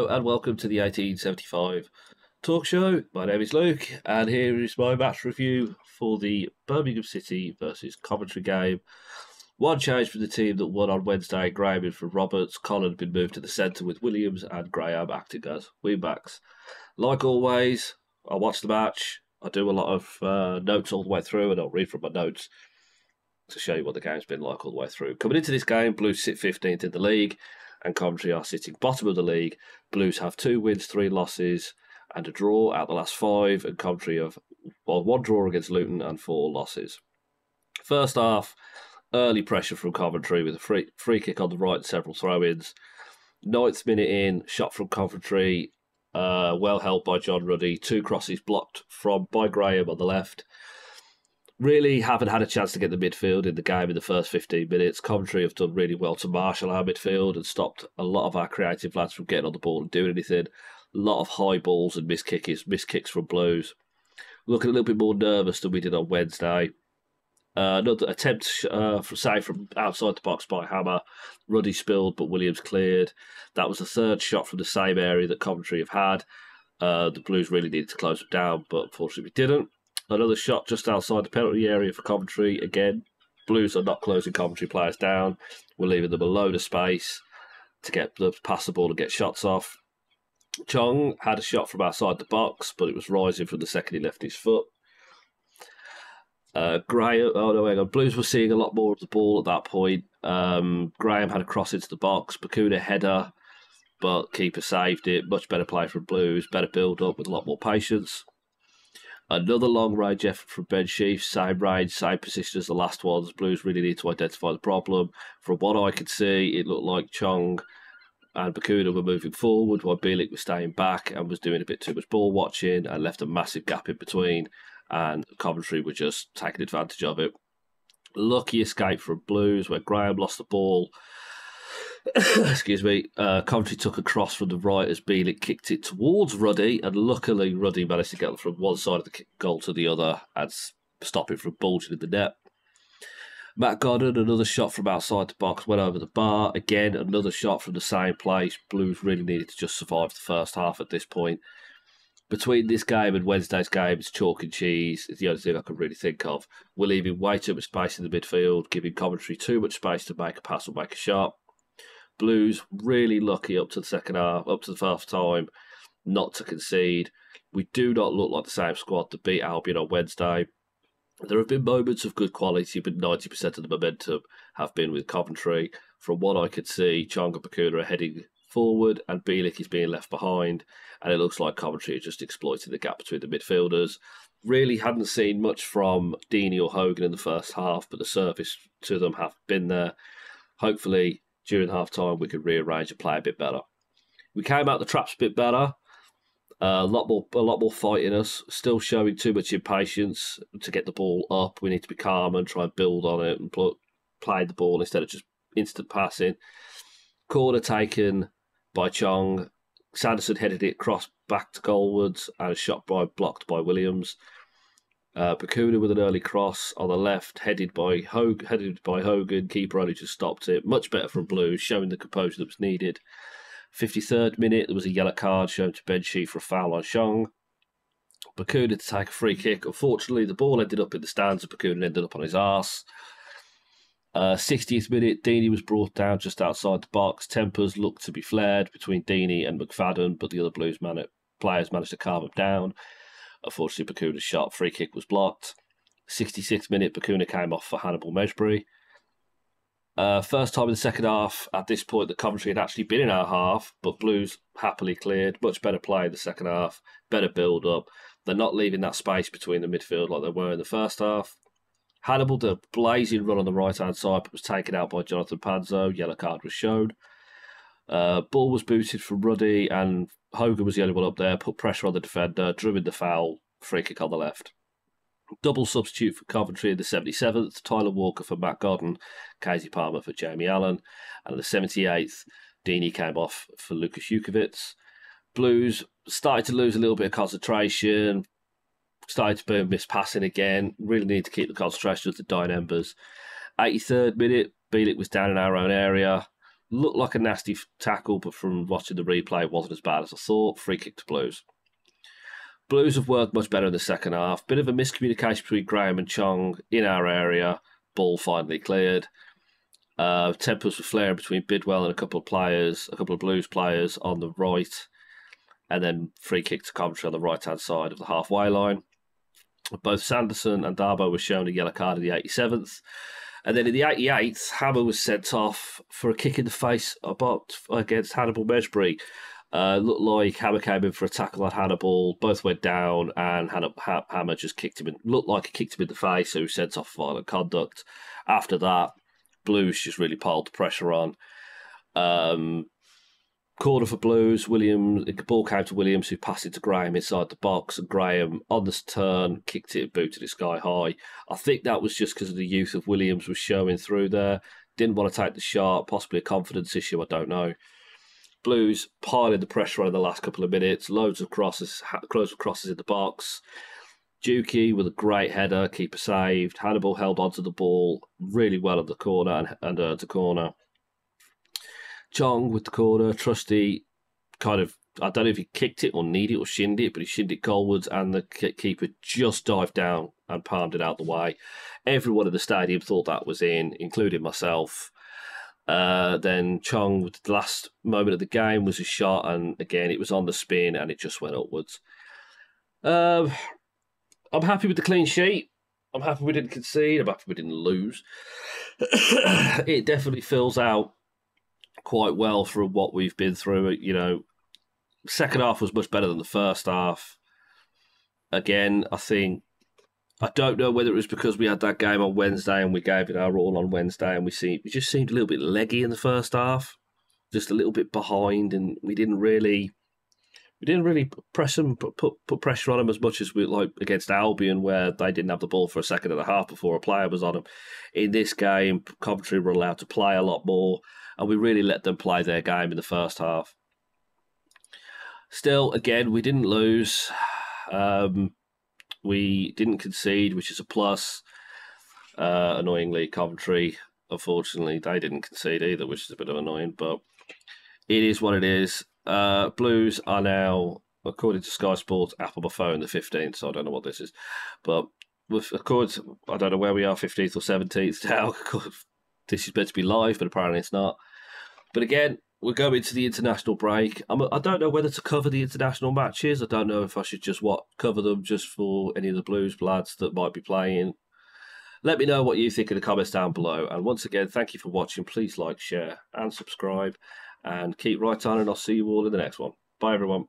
Hello and welcome to the 1875 talk show. My name is Luke, and here is my match review for the Birmingham City versus Coventry game. One change from the team that won on Wednesday, Graham in for Roberts. Colin had been moved to the centre with Williams and Graham acting as wingbacks. Like always, I watch the match. I do a lot of uh, notes all the way through, and I'll read from my notes to show you what the game's been like all the way through. Coming into this game, Blues sit 15th in the league, and Coventry are sitting bottom of the league. Blues have two wins, three losses, and a draw out the last five, and Coventry have well, one draw against Luton and four losses. First half, early pressure from Coventry with a free, free kick on the right several throw ins. Ninth minute in, shot from Coventry, uh, well held by John Ruddy. Two crosses blocked from by Graham on the left. Really haven't had a chance to get the midfield in the game in the first 15 minutes. Coventry have done really well to marshal our midfield and stopped a lot of our creative lads from getting on the ball and doing anything. A lot of high balls and miss kicks, miss kicks from Blues. Looking a little bit more nervous than we did on Wednesday. Uh, another attempt, uh, from, say, from outside the box by Hamer. Ruddy spilled, but Williams cleared. That was the third shot from the same area that Coventry have had. Uh, the Blues really needed to close them down, but unfortunately we didn't. Another shot just outside the penalty area for Coventry. Again, Blues are not closing Coventry players down. We're leaving them a load of space to get the pass the ball and get shots off. Chong had a shot from outside the box, but it was rising from the second he left his foot. Uh, Graham, oh no, hang on. Blues were seeing a lot more of the ball at that point. Um, Graham had a cross into the box. Bacuna header, but keeper saved it. Much better play from Blues. Better build up with a lot more patience. Another long range effort from Ben Sheaf, same range, same position as the last ones. Blues really need to identify the problem. From what I could see, it looked like Chong and Bacuna were moving forward while Bielik was staying back and was doing a bit too much ball watching and left a massive gap in between. And Coventry were just taking advantage of it. Lucky escape from Blues where Graham lost the ball excuse me, uh, Coventry took a cross from the right as Bielik kicked it towards Ruddy, and luckily Ruddy managed to get from one side of the goal to the other and stop it from bulging in the net. Matt Godden, another shot from outside the box, went over the bar. Again, another shot from the same place. Blues really needed to just survive the first half at this point. Between this game and Wednesday's game, it's chalk and cheese. It's the only thing I can really think of. We're leaving way too much space in the midfield, giving Coventry too much space to make a pass or make a shot. Blues really lucky up to the second half, up to the half time, not to concede. We do not look like the same squad to beat Albion on Wednesday. There have been moments of good quality, but 90% of the momentum have been with Coventry. From what I could see, Changa Bacuna are heading forward and Bielik is being left behind. And it looks like Coventry are just exploiting the gap between the midfielders. Really hadn't seen much from Deeney or Hogan in the first half, but the service to them have been there. Hopefully, during half time we could rearrange and play a bit better. We came out the traps a bit better. Uh, a lot more, a lot more fight in us. Still showing too much impatience to get the ball up. We need to be calm and try and build on it and pl- play the ball instead of just instant passing. Corner taken by Chong. Sanderson headed it cross back to goalwards and a shot by blocked by Williams. Uh, with an early cross on the left, headed by Hogan, headed by Hogan. Keeper only just stopped it. Much better from Blues, showing the composure that was needed. 53rd minute, there was a yellow card shown to Ben Sheaf for a foul on Chong. Bacuna to take a free kick. Unfortunately, the ball ended up in the stands and Bacuna ended up on his arse. Uh, 60th minute, Deeney was brought down just outside the box. Tempers looked to be flared between Deeney and McFadyen, but the other Blues man- players managed to calm him down. Unfortunately, Bacuna's shot free kick was blocked. 66th minute, Bacuna came off for Hannibal Mejbri. Uh, first time in the second half, at this point, the Coventry had actually been in our half, but Blues happily cleared. Much better play in the second half, better build up. They're not leaving that space between the midfield like they were in the first half. Hannibal did a blazing run on the right hand side, but was taken out by Jonathan Panzo. Yellow card was shown. Uh, ball was booted from Ruddy, and Hogan was the only one up there. Put pressure on the defender, drew in the foul, free kick on the left. Double substitute for Coventry in the 77th, Tyler Walker for Matt Godden, Kasey Palmer for Jamie Allen, and the 78th, Deeney came off for Lukas Jutkiewicz. Blues started to lose a little bit of concentration, started to burn miss passing again. Really need to keep the concentration of the dying embers. 83rd minute, Bielik was down in our own area. Looked like a nasty tackle, but from watching the replay, it wasn't as bad as I thought. Free kick to Blues. Blues have worked much better in the second half. Bit of a miscommunication between Graham and Chong in our area. Ball finally cleared. Uh, tempers were flaring between Bidwell and a couple of players, a couple of Blues players on the right, and then free kick to Coventry on the right hand side of the halfway line. Both Sanderson and Dabo were shown a yellow card in the 87th. And then in the 88th, Hamer was sent off for a kick in the face about against Hannibal Mejbri. Uh, looked like Hamer came in for a tackle on Hannibal. Both went down, and Hamer just kicked him. In, looked like he kicked him in the face, so he was sent off for violent conduct. After that, Blues just really piled the pressure on. Um, corner for Blues. Williams, ball came to Williams, who passed it to Graham inside the box, and Graham on this turn kicked it, booted it sky high. I think that was just because of the youth of Williams was showing through there. Didn't want to take the shot, possibly a confidence issue. I don't know. Blues piling the pressure on the last couple of minutes. Loads of crosses, loads of crosses in the box. Dukey with a great header, keeper saved. Hannibal held onto the ball really well at the corner and, and corner. Chong with the corner, Trusty kind of, I don't know if he kicked it or kneed it or shinned it, but he shinned it goalwards and the keeper just dived down and palmed it out the way. Everyone in the stadium thought that was in, including myself. Uh, then Chong, with the last moment of the game, was a shot, and again, it was on the spin and it just went upwards. Um, I'm happy with the clean sheet. I'm happy we didn't concede. I'm happy we didn't lose. it definitely fills out quite well for what we've been through. You know, second half was much better than the first half. Again, I think I don't know whether it was because we had that game on Wednesday and we gave it our all on Wednesday, and we see we just seemed a little bit leggy in the first half, just a little bit behind, and we didn't really we didn't really press them, put, put, put pressure on them as much as we like against Albion, where they didn't have the ball for a second and a half before a player was on them. In this game, Coventry were allowed to play a lot more and we really let them play their game in the first half. Still, again, we didn't lose. Um, we didn't concede, which is a plus. Uh, annoyingly, Coventry, unfortunately, they didn't concede either, which is a bit of annoying, but it is what it is. Uh, Blues are now, according to Sky Sports, Apple my phone the 15th, so I don't know what this is. But with, course, I don't know where we are, 15th or 17th now. this is meant to be live, but apparently it's not. But again, we're going to the international break. I'm, I do not know whether to cover the international matches. I don't know if I should just what cover them just for any of the Blues lads that might be playing. Let me know what you think in the comments down below. And once again, thank you for watching. Please like, share, and subscribe. And keep right on, and I'll see you all in the next one. Bye, everyone.